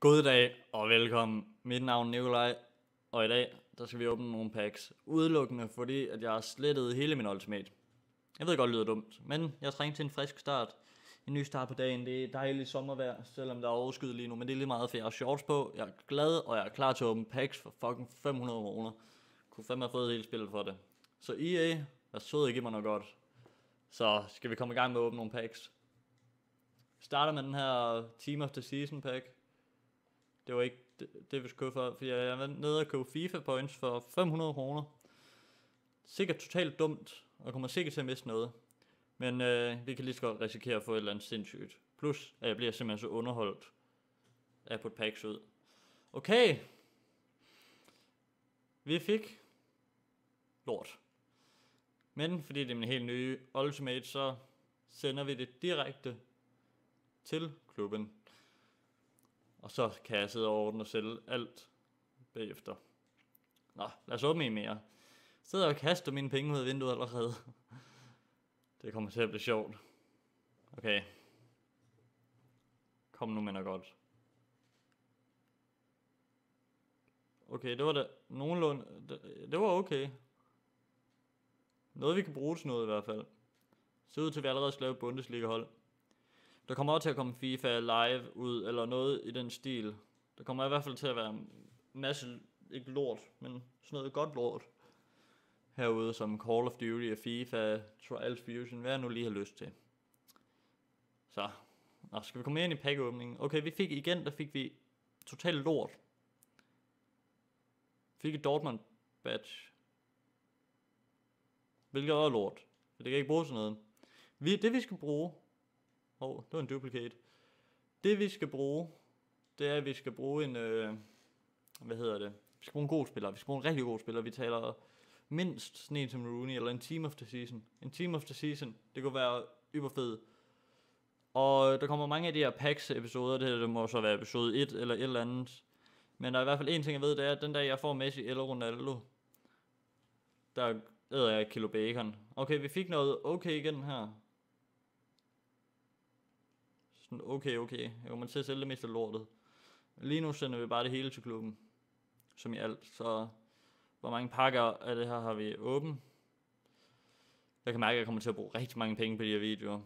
God dag og velkommen. Mit navn er Nikolaj, og i dag der skal vi åbne nogle packs. Udelukkende fordi, at jeg har slettet hele min ultimate. Jeg ved godt, det lyder dumt, men jeg trængte til en frisk start. En ny start på dagen. Det er dejligt sommervejr, selvom der er overskyet lige nu, men det er lige meget, for jeg har shorts på. Jeg er glad, og jeg er klar til at åbne packs for fucking 500 kroner. Kunne fandme have fået hele spillet for det. Så EA, vær sød og giv mig noget godt. Så skal vi komme i gang med at åbne nogle packs. Starter med den her Team of the Season pack. Det var ikke det, det vi skulle købe for, for jeg var nede og købe FIFA points for 500 kroner. Sikkert totalt dumt, og kommer sikkert til at miste noget. Men øh, vi kan lige så godt risikere at få et eller andet sindssygt. Plus, at jeg bliver simpelthen så underholdt af at putte packs ud. Okay. Vi fik lort. Men fordi det er min helt nye Ultimate, så sender vi det direkte til klubben. Og så kan jeg sidde og ordne og sælge alt bagefter. Nå, lad os åbne en mere. Jeg sidder og kaster mine penge ud af vinduet allerede. Det kommer til at blive sjovt. Okay. Kom nu med noget godt. Okay, det var da nogenlunde... Det, det var okay. Noget vi kan bruge til noget i hvert fald. Så ud til, at vi allerede skal lave Bundesliga-hold. Der kommer også til at komme FIFA live ud, eller noget i den stil. Der kommer i hvert fald til at være en masse, ikke lort, men sådan noget godt lort herude, som Call of Duty og FIFA, Trials Fusion, hvad jeg nu lige har lyst til. Så, Nå, skal vi komme ind i pakkeåbningen? Okay, vi fik igen, der fik vi totalt lort. Fik et Dortmund badge. Hvilket er lort. Det kan ikke bruge sådan noget. Vi, det vi skal bruge, Åh, oh, det var en duplicate. Det vi skal bruge, det er, at vi skal bruge en, øh, hvad hedder det? Vi skal bruge en god spiller. Vi skal bruge en rigtig god spiller. Vi taler mindst sådan en som Rooney, eller en team of the season. En team of the season, det kunne være yberfed. Og der kommer mange af de her packs episoder, det her det må så være episode 1 eller et eller andet. Men der er i hvert fald en ting, jeg ved, det er, at den dag jeg får Messi eller Ronaldo, der æder jeg et kilo bacon. Okay, vi fik noget okay igen her. Sådan, okay, okay. Jeg kommer til at sælge det meste af lortet. Lige nu sender vi bare det hele til klubben. Som i alt. Så hvor mange pakker af det her har vi åben? Jeg kan mærke, at jeg kommer til at bruge rigtig mange penge på de her videoer.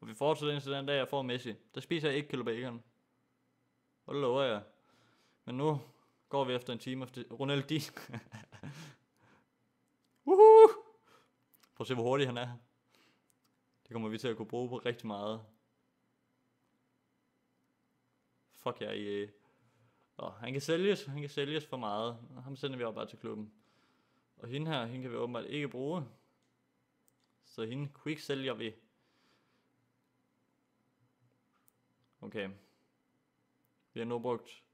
Og vi fortsætter indtil den dag, jeg får Messi. Der spiser jeg ikke kilo bacon. Og det lover jeg. Men nu går vi efter en time efter Ronaldo. Woohoo! Prøv at se, hvor hurtig han er. Det kommer vi til at kunne bruge på rigtig meget. Fuck jer i... Øh, nå, han kan sælges, han kan sælges for meget. Ham sender vi op bare til klubben. Og hende her, hende kan vi åbenbart ikke bruge. Så hende quick sælger vi. Okay. Vi har nu brugt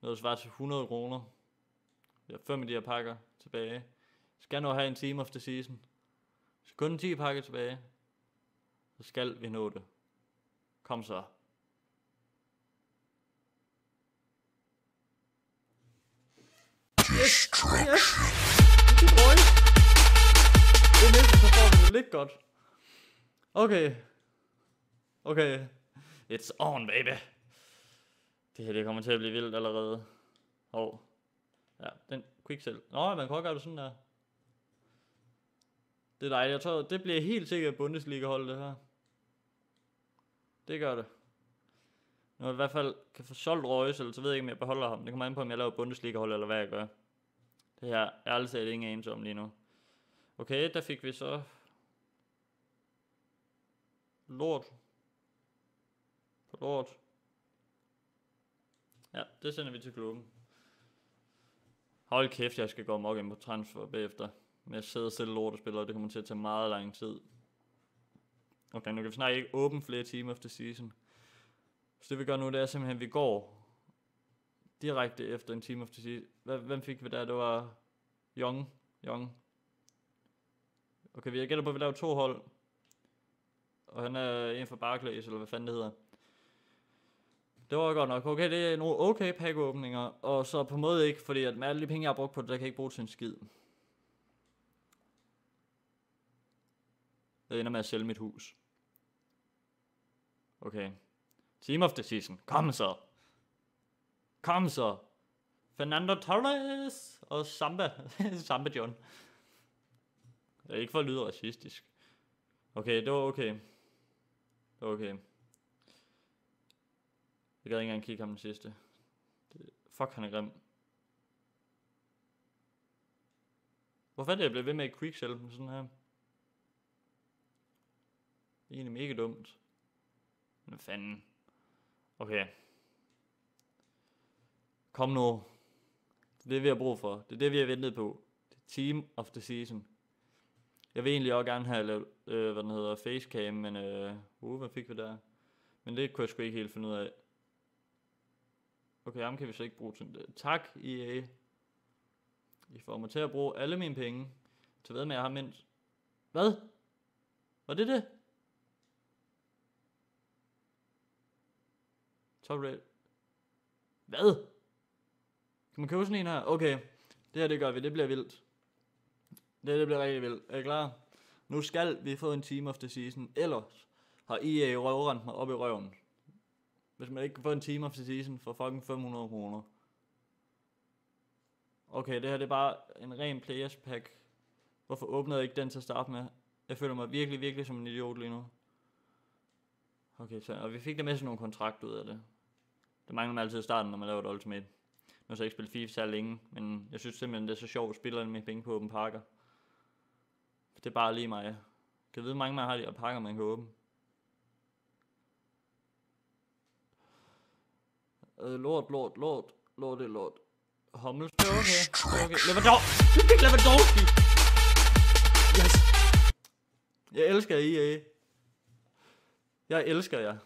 noget der svarer til 100 kroner. Vi har fem af de her pakker tilbage. Skal nu have en time of the season. Så kun 10 pakker tilbage. Så skal vi nå det. Kom så. Destruction. yes. Det er Det er så får vi det lidt godt. Okay. Okay. It's on, baby. Det her, det kommer til at blive vildt allerede. Hov. Oh. Ja, den quick sell. Nå, man kan godt gøre det sådan der. Det er dejligt. Jeg tror, det bliver helt sikkert Bundesliga-hold, det her. Det gør det. Når jeg i hvert fald kan få solgt Reus, eller så ved jeg ikke, om jeg beholder ham. Det kommer an på, om jeg laver Bundesliga-hold, eller hvad jeg gør. Det her er ærligt talt ingen anelse om lige nu. Okay, der fik vi så... Lort. På lort. Ja, det sender vi til klubben. Hold kæft, jeg skal gå mok ind på transfer bagefter. Men jeg sidder selv lort og spiller, og det kommer til at tage meget lang tid. Okay, nu kan vi snart ikke åbne flere timer efter season. Så det vi gør nu, det er simpelthen, at vi går direkte efter en team of the season. Hvem fik vi der? Det var Young. Young. Okay, vi har gættet på, at vi laver to hold. Og han er en fra Barclays, eller hvad fanden det hedder. Det var godt nok. Okay, det er nogle okay pakkeåbninger, Og så på en måde ikke, fordi at med alle de penge, jeg har brugt på det, der kan jeg ikke bruge til en skid. Jeg ender med at sælge mit hus. Okay. Team of the season. Kom så. Kom så. Fernando Torres og Samba. Samba John. Det er ikke for at lyde racistisk. Okay, det var okay. Det var okay. Jeg gad ikke engang kigge ham den sidste. Det, fuck, han er grim. Hvorfor er det, jeg blev ved med at quicksell dem sådan her? Det er egentlig mega dumt. Men fanden. Okay. Kom nu. Det er det, vi har brug for. Det er det, vi har ventet på. Det er team of the season. Jeg vil egentlig også gerne have lavet, øh, hvad den hedder, facecam, men øh, uh, hvad fik vi der? Men det kunne jeg sgu ikke helt finde ud af. Okay, ham kan vi så ikke bruge til det. Tak, EA. I får mig til at bruge alle mine penge til hvad med, jeg har mindst. Hvad? Var det det? Top rate. Hvad? Kan man købe sådan en her? Okay. Det her, det gør vi. Det bliver vildt. Det, her, det bliver rigtig vildt. Er I klar? Nu skal vi få en team of the season. Ellers har EA øh, røvrendt mig op i røven. Hvis man ikke kan få en team of the season for fucking 500 kroner. Okay, det her det er bare en ren players pack. Hvorfor åbnede jeg ikke den til at starte med? Jeg føler mig virkelig, virkelig som en idiot lige nu. Okay, så, og vi fik da med sådan nogle kontrakt ud af det. Det mangler man altid i starten, når man laver et ultimate. Nu har jeg ikke spillet FIFA så længe, men jeg synes simpelthen, det er så sjovt at spille med penge på åben pakker. Det er bare lige mig. Kan vide, hvor mange man har de her pakker, man kan åbne? Øh, lort, lort, lort, lort, lort. lort. Hummels, det er okay. Det okay. Lewandowski! Du fik Lewandowski! Yes! Jeg elsker EA. Jeg elsker jer.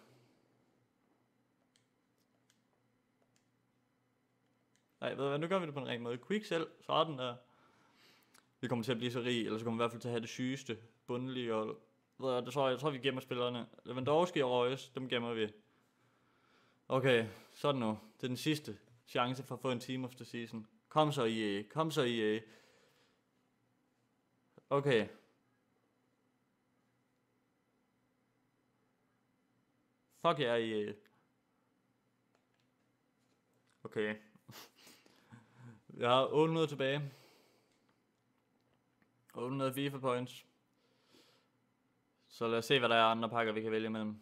Nej, ved du hvad, nu gør vi det på en ren måde. Quick sell, sådan der. Vi kommer til at blive så rige, eller så kommer vi i hvert fald til at have det sygeste bundelige hold. Ved du, det tror jeg, jeg tror vi gemmer spillerne. Lewandowski og Reus, dem gemmer vi. Okay, sådan nu. Det er den sidste chance for at få en team of the season. Kom så EA, kom så EA. Okay. Fuck jer, EA. Okay. Jeg har 800 tilbage. 800 FIFA points. Så lad os se, hvad der er andre pakker, vi kan vælge imellem.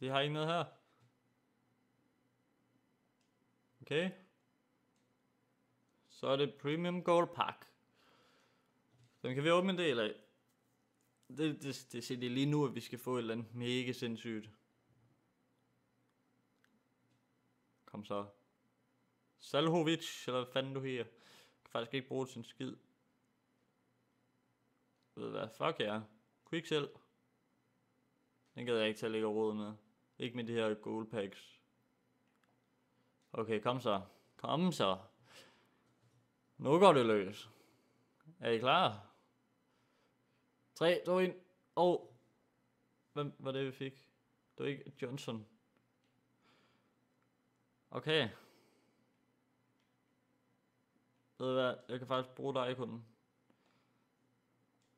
De har ikke noget her. Okay. Så er det Premium Gold Pack. Den kan vi åbne en del af. Det, det, det ser det lige nu, at vi skal få et eller andet mega sindssygt. Kom så. Salhovic, eller hvad fanden du her. Kan faktisk ikke bruge det til en skid. Ved hvad? Fuck ja. Yeah. Quick sell. Den gad jeg ikke til at lægge råd med. Ikke med de her gold packs. Okay, kom så. Kom så. Nu går det løs. Er I klar? 3, 2, 1. Og... Hvem var det, vi fik? Det var ikke Johnson. Okay. Ved du hvad? Jeg kan faktisk bruge dig kunden.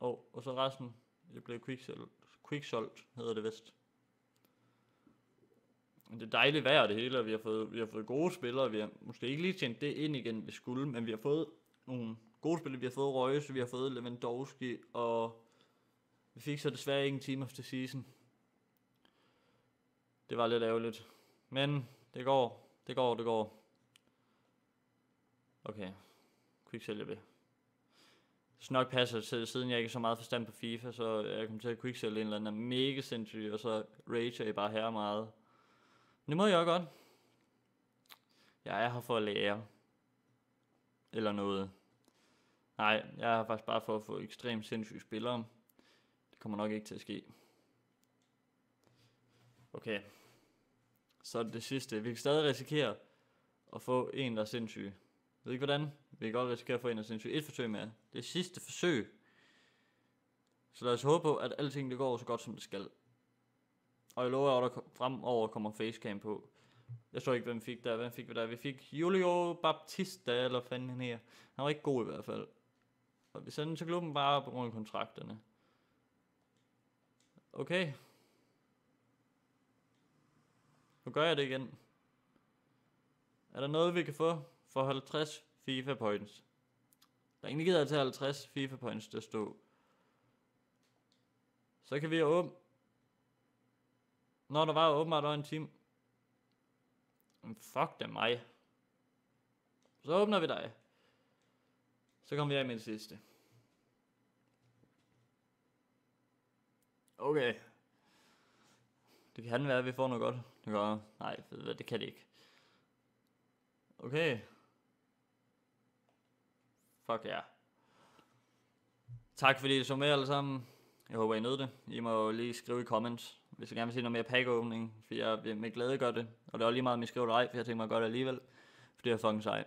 Og, og så resten. Det blev quicksold. Quicksolt hedder det vist. Det er dejligt vejr det hele, og vi har fået, vi har fået gode spillere. Vi har måske ikke lige tjent det ind igen, vi skulle, men vi har fået nogle gode spillere. Vi har fået Reus, vi har fået Lewandowski, og vi fik så desværre ikke en team of the season. Det var lidt ærgerligt. Men det går, det går, det går. Okay, quick sælger vi. Så nok passer til, siden jeg ikke er så meget forstand på FIFA, så jeg kommer til at quick en eller anden mega sindssyg, og så rage I bare her meget. Det må jeg godt. Jeg er her for at lære. Eller noget. Nej, jeg er her faktisk bare for at få ekstremt sindssyge spillere. Det kommer nok ikke til at ske. Okay. Så er det det sidste. Vi kan stadig risikere at få en, der er sindssyg. Jeg ved ikke hvordan. Vi kan godt risikere at få en, der er sindssyg. Et forsøg mere. Det er sidste forsøg. Så lad os håbe på, at alting det går så godt, som det skal. Og jeg lover, at der fremover kommer facecam på. Jeg så ikke, hvem fik der. Hvem fik vi der? Vi fik Julio Baptista, eller fanden han her. Han var ikke god i hvert fald. Og vi sender til klubben bare på grund af kontrakterne. Okay. Nu gør jeg det igen. Er der noget, vi kan få for 50 FIFA points? Der er ingen, der gider 50 FIFA points der stod. Så kan vi åbne. Når der var åbenbart over en time. Men fuck det mig. Så åbner vi dig. Så kommer vi af med det sidste. Okay. Det kan være, at vi får noget godt. Det gør Nej, ved det kan det ikke. Okay. Fuck ja. Yeah. Tak fordi I så med alle sammen. Jeg håber, I nød det. I må lige skrive i comments, hvis I gerne vil se noget mere pack-åbning, for jeg vil med glæde gøre det. Og det er også lige meget, om I skriver det ej, for jeg tænker mig godt alligevel, for det er fucking sejt.